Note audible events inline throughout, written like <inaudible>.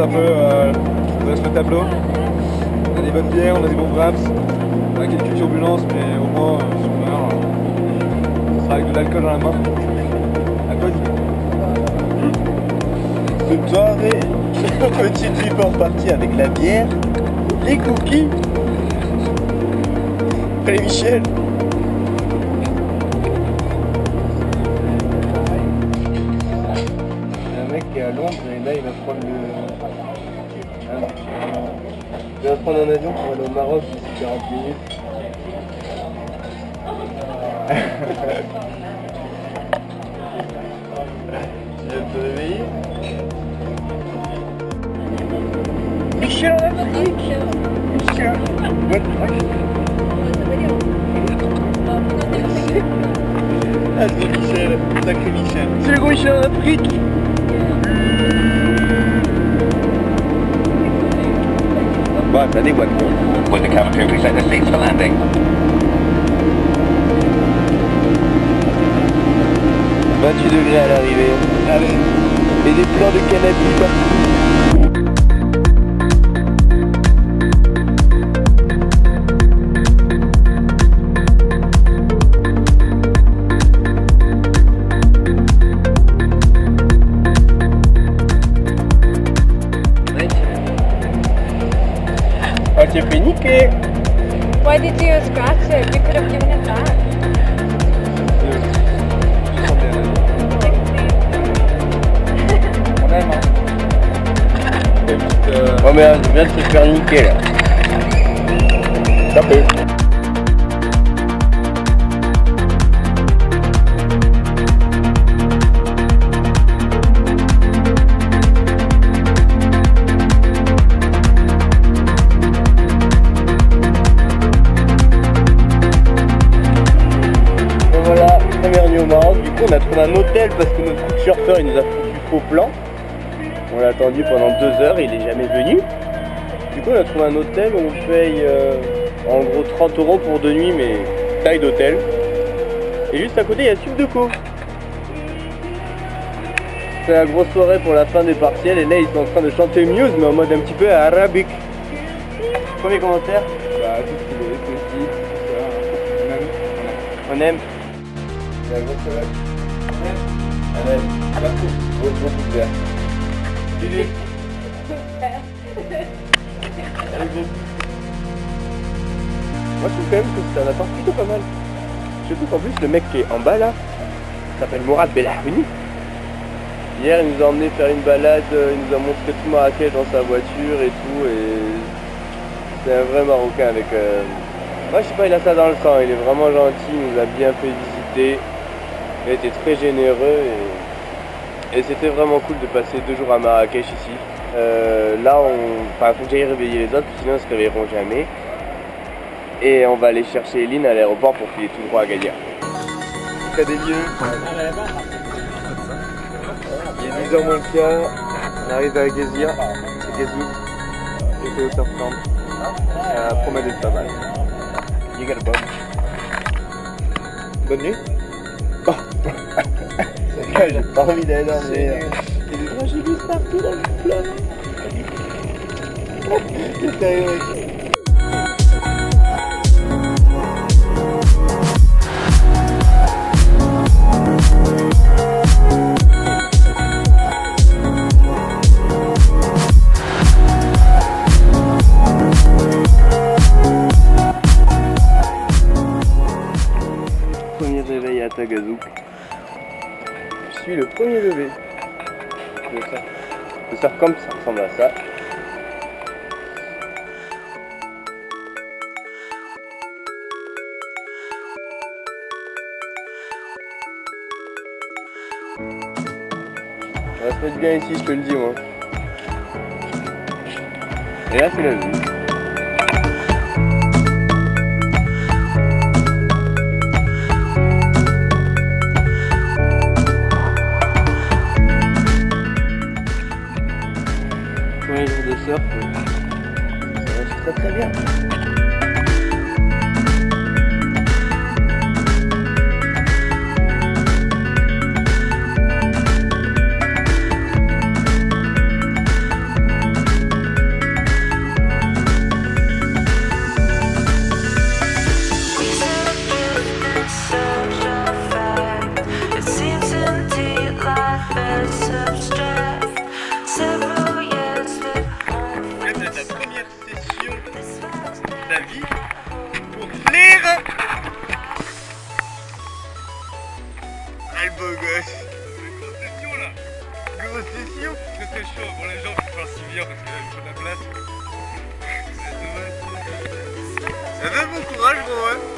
un peu euh, le tableau. On a des bonnes bières, on a des bons grams, on a quelques turbulences, mais au moins, euh, super. Euh, sera avec de l'alcool dans la main. À quoi Cette soirée, <laughs> petite trip en partie avec la bière, les cookies. Allez Michel mec qui est à Londres et là il va prendre le. Il va prendre un avion pour aller au Maroc d'ici 40 minutes. Ah c'est Michel, sacré Michel. C'est le gros Michel en Afrique arrived anyway. Will the cabin please let the seats for landing? Vas-tu degrés à l'arrivée. Allez. Et des plans de canapé partout. Niquer Why did you scratch it? You could have given it back. Oh merde, je viens de se faire niquer là. Ça un hôtel parce que notre chauffeur il nous a foutu faux plan. On l'a attendu pendant deux heures, il est jamais venu. Du coup, on a trouvé un hôtel où on paye euh, en gros 30 euros pour deux nuits, mais taille d'hôtel. Et juste à côté, il y a Sud de Co. C'est la grosse soirée pour la fin des partiels, et là, ils sont en train de chanter Muse, mais en mode un petit peu arabique. Premier commentaire bah, tout ce qu'il est, tout. On aime. On aime. La grosse soirée. Moi, je trouve quand même que un appart plutôt pas mal. Surtout qu'en plus, le mec qui est en bas là, s'appelle Mourad Belahrouni. Hier, il nous a emmené faire une balade, euh, il nous a montré tout Marrakech dans sa voiture et tout. Et c'est un vrai Marocain avec. euh, Moi, je sais pas, il a ça dans le sang. Il est vraiment gentil, il nous a bien fait visiter. Il était très généreux et, c'était vraiment cool de passer deux jours à Marrakech ici. Euh, là, on... enfin, faut que j'aille réveiller les autres, sinon ils se réveilleront jamais. Et on va aller chercher Eline à l'aéroport pour filer tout droit à Gadia. Près des lieux. Il est 10h moins le quart. On arrive à Gazia. Gazou. Et au Surfland. La promenade est pas mal. You got a. Bonne nuit. Oh. J'ai pas envie d'aller dormir. A des fragilistes partout dans le fleuve. C'est terrible. Tagazouk. Je suis le premier levé. Le surf, camp, ça ressemble à ça. On va se mettre bien ici, je te le dis moi. Et là c'est la vue. Surf, euh, marche très très bien. Eh ben bon courage gros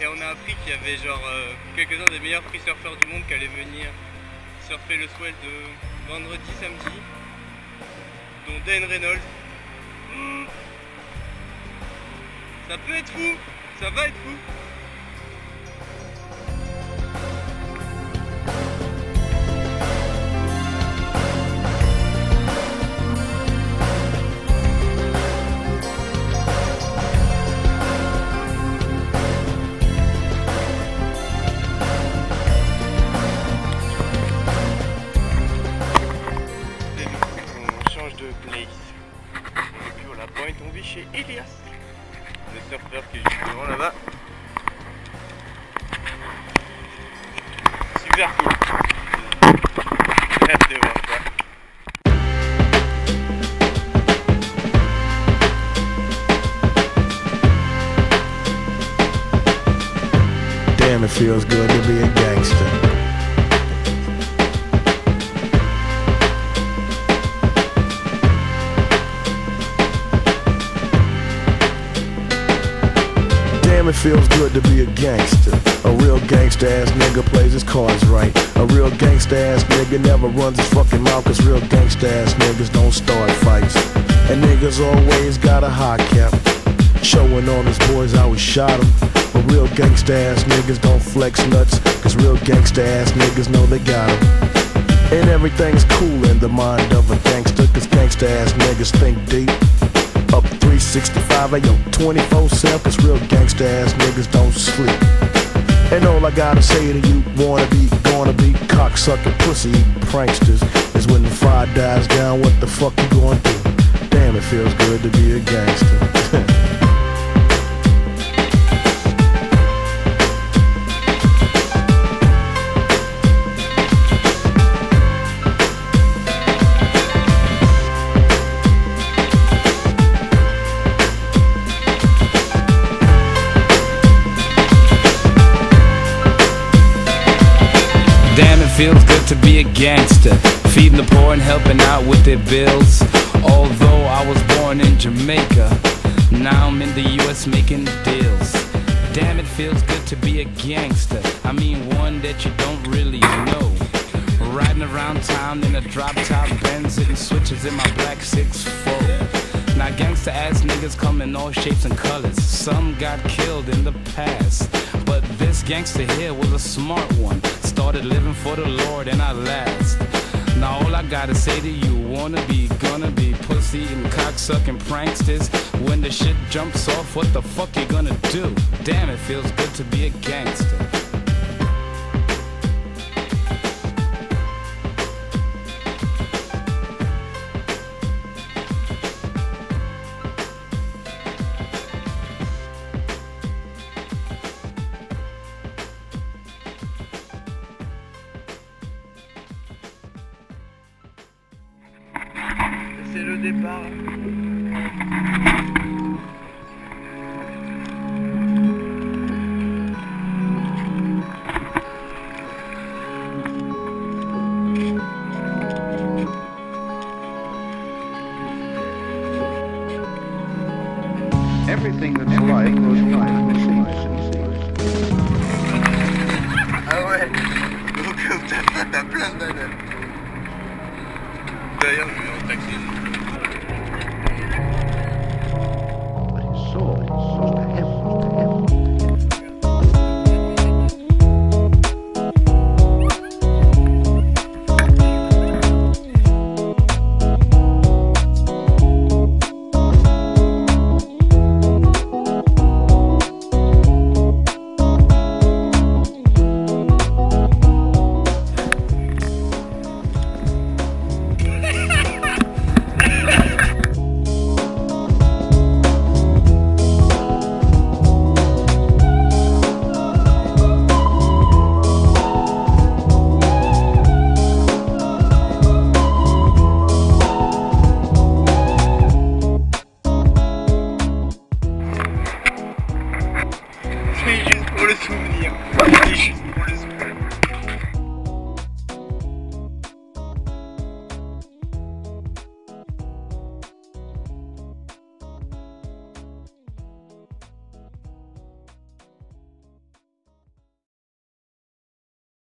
Et on a appris qu'il y avait genre euh, quelques-uns des meilleurs free surfeurs du monde qui allaient venir surfer le swell de vendredi, samedi, dont Dan Reynolds. Ça peut être fou, ça va être fou. Damn, it feels good to be a gangster. Damn, it feels good to be a gangster. A real gangster ass nigga plays his cards right. A real gangster ass nigga never runs his fucking mouth, cause real gangster ass niggas don't start fights. And niggas always got a high cap. Showing on his boys how we shot him. But real gangsta ass niggas don't flex nuts. Cause real gangsta ass niggas know they got 'em. And everything's cool in the mind of a gangster. Cause gangsta ass niggas think deep. Up 365, ayo, 24 7. Cause real gangsta ass niggas don't sleep. And all I gotta say to you, wanna be, gonna be cocksucking pussy pranksters, is when the fire dies down, what the fuck you gonna do? Damn, it feels good to be a gangster. <laughs> the poor and helping out with their bills. Although I was born in Jamaica, now I'm in the US making deals. Damn, it feels good to be a gangster. I mean, one that you don't really know. Riding around town in a drop top Benz, hitting switches in my black 6'4. Now, gangster ass niggas come in all shapes and colors. Some got killed in the past. But this gangster here was a smart one. Started living for the Lord and I last. Now all I gotta say to you, wanna be, gonna be pussy and cocksucking pranksters. When the shit jumps off, what the fuck you gonna do? Damn, it feels good to be a gangster.